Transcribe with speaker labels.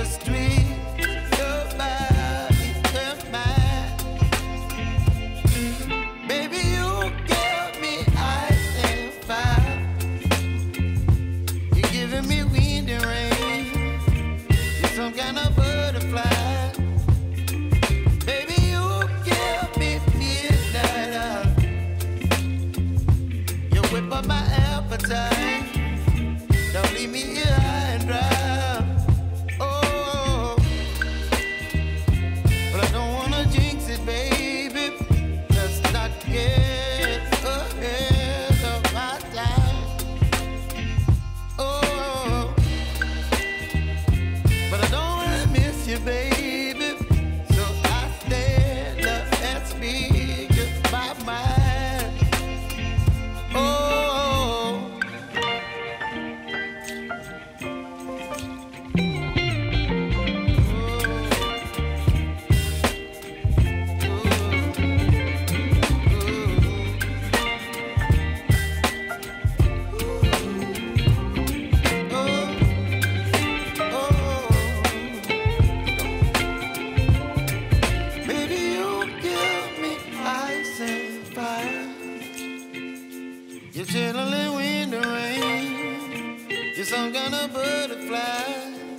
Speaker 1: just lui You're some kind of butterfly.